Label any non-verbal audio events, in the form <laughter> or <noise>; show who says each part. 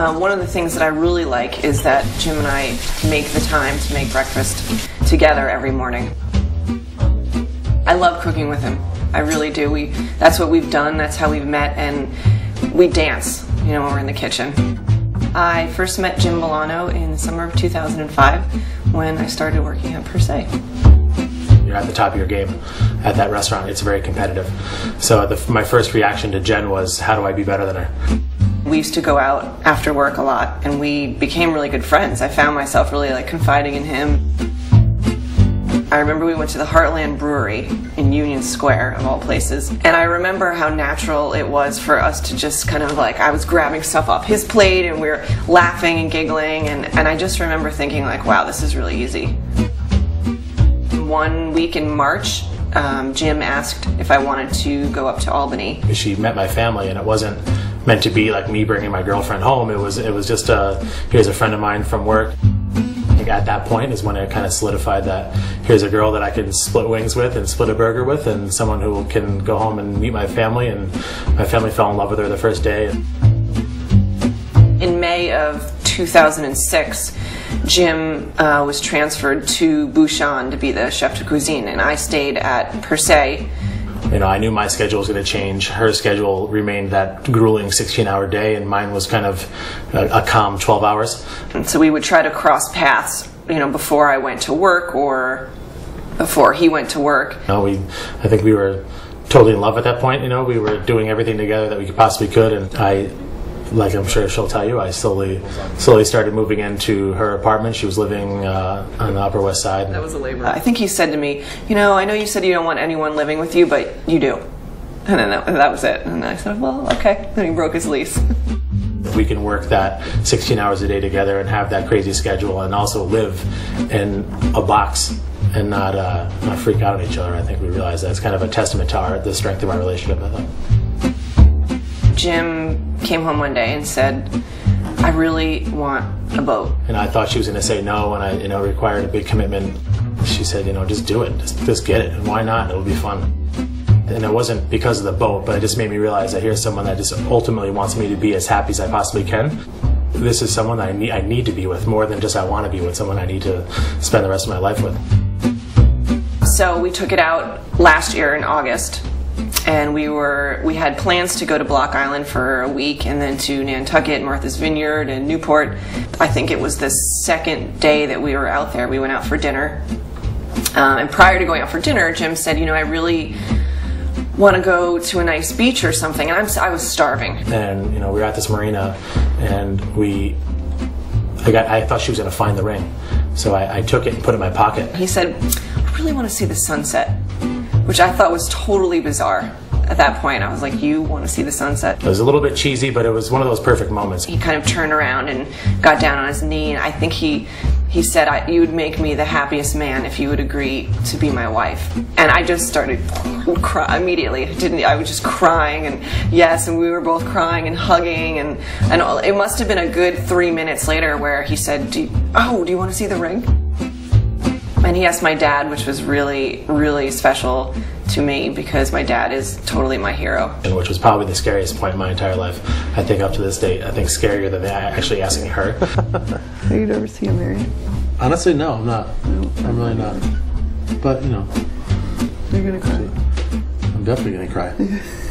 Speaker 1: Um, one of the things that I really like is that Jim and I make the time to make breakfast together every morning. I love cooking with him. I really do. We that's what we've done. That's how we've met, and we dance. You know, when we're in the kitchen. I first met Jim Milano in the summer of 2005 when I started working at Per Se.
Speaker 2: You're at the top of your game at that restaurant. It's very competitive. So the, my first reaction to Jen was, how do I be better than her?
Speaker 1: We used to go out after work a lot, and we became really good friends. I found myself really like confiding in him. I remember we went to the Heartland Brewery in Union Square, of all places, and I remember how natural it was for us to just kind of like, I was grabbing stuff off his plate and we were laughing and giggling, and, and I just remember thinking, like, wow, this is really easy. One week in March, um, Jim asked if I wanted to go up to Albany.
Speaker 2: She met my family, and it wasn't meant to be like me bringing my girlfriend home. It was it was just a here's a friend of mine from work. At that point is when it kind of solidified that here's a girl that I can split wings with and split a burger with, and someone who can go home and meet my family. And my family fell in love with her the first day.
Speaker 1: In May of 2006, Jim uh, was transferred to Bouchon to be the chef de cuisine, and I stayed at Per Se.
Speaker 2: You know, I knew my schedule was going to change. Her schedule remained that grueling 16 hour day, and mine was kind of a, a calm 12 hours.
Speaker 1: And so we would try to cross paths, you know, before I went to work or before he went to work.
Speaker 2: You know, we, I think we were totally in love at that point. You know, we were doing everything together that we could possibly could, and I like I'm sure she'll tell you, I slowly, slowly started moving into her apartment. She was living uh, on the Upper West Side.
Speaker 1: That was a labor. I think he said to me, you know, I know you said you don't want anyone living with you, but you do. And then that, that was it. And I said, well, okay. Then he broke his lease. <laughs>
Speaker 2: we can work that 16 hours a day together and have that crazy schedule and also live in a box and not uh, not freak out on each other. I think we realize that's kind of a testament to our, the strength of our relationship. I think.
Speaker 1: Jim came home one day and said, I really want a boat.
Speaker 2: And I thought she was going to say no, and I, you know, required a big commitment. She said, you know, just do it, just, just get it, and why not? It'll be fun. And it wasn't because of the boat, but it just made me realize that here's someone that just ultimately wants me to be as happy as I possibly can. This is someone I need, I need to be with more than just I want to be with, someone I need to spend the rest of my life with.
Speaker 1: So we took it out last year in August and we were we had plans to go to Block Island for a week and then to Nantucket, Martha's Vineyard, and Newport. I think it was the second day that we were out there. We went out for dinner, um, and prior to going out for dinner, Jim said, "You know, I really." want to go to a nice beach or something and I'm, I was starving
Speaker 2: and you know we were at this marina and we I got I thought she was going to find the ring so I, I took it and put it in my pocket
Speaker 1: he said I really want to see the sunset which I thought was totally bizarre. At that point, I was like, you want to see the sunset?
Speaker 2: It was a little bit cheesy, but it was one of those perfect moments.
Speaker 1: He kind of turned around and got down on his knee, and I think he he said, "You would make me the happiest man if you would agree to be my wife." And I just started crying immediately. I didn't. I was just crying, and yes, and we were both crying and hugging, and and it must have been a good three minutes later where he said, do you, "Oh, do you want to see the ring?" And he asked my dad, which was really, really special to me because my dad is totally my hero.
Speaker 2: And which was probably the scariest point in my entire life. I think up to this date, I think scarier than actually asking her. <laughs>
Speaker 3: Have you ever seen him married?
Speaker 4: Honestly, no, I'm not. No. I'm really not. But, you know.
Speaker 3: You're gonna cry.
Speaker 4: I'm definitely gonna cry. Seriously. <laughs>